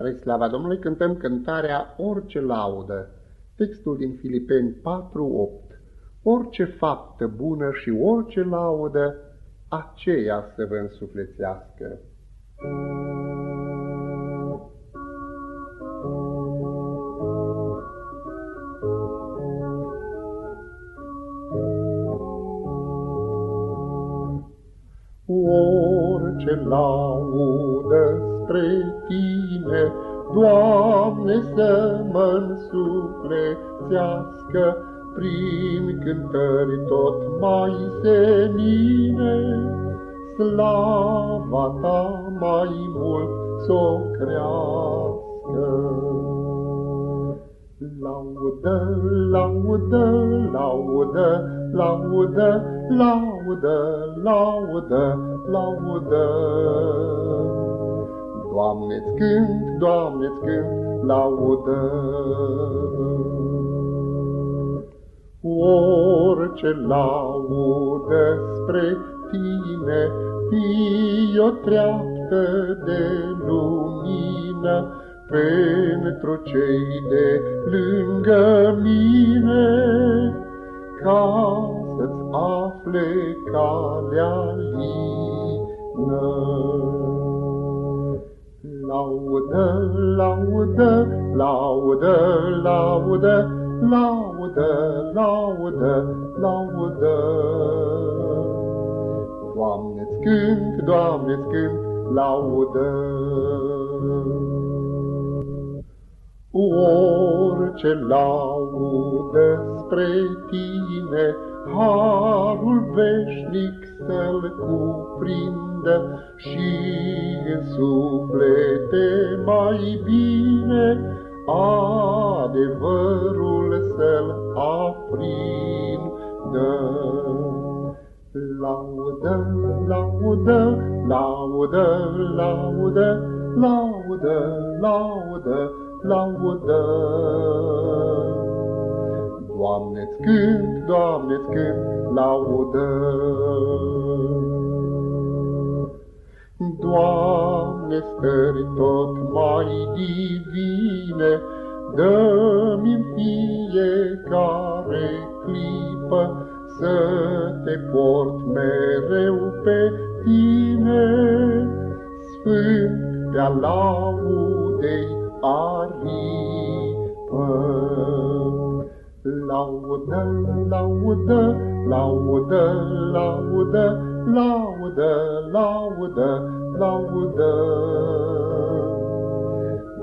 Spre slava Domnului cântăm cântarea Orice laudă, textul din Filipeni 4.8. Orice faptă bună și orice laudă, aceea să vă însuflețească. Orice laudă spre Tine, Doamne, să mă însuflețească, prin cântări tot mai senine, slava Ta mai mult s-o crească. Laudă, laudă, laudă, laudă, laudă, laudă, laudă. Doamne-ți cânt, Doamne-ți cânt, laudă. Orice laudă spre Tine, fie o treaptă de lumină pentru cei de lângă mine, ca să-ți afle calea lină. Laudă, laudă, laudă, laudă, laudă, laudă, laudă. Doamne-ți cânt, Doamne-ți cânt, laudă. Orice laudă spre Tine, Harul veșnic să-L cuprindă și în suflete mai bine adevărul să-L aprindă. Laudă, laudă, laudă, laudă, laudă, laudă, laudă. Doamne-ți cânt, Doamne-ți cânt, laudă. Doamne, stări tot mai divine, Dă-mi în fiecare clipă Să te port mereu pe tine, Sfânt pe-a laudei aripă. Laudă, laudă, laudă, laudă, laudă, laudă, laudă.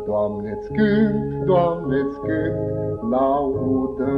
Doamne-ți cânt, Doamne-ți cânt, laudă.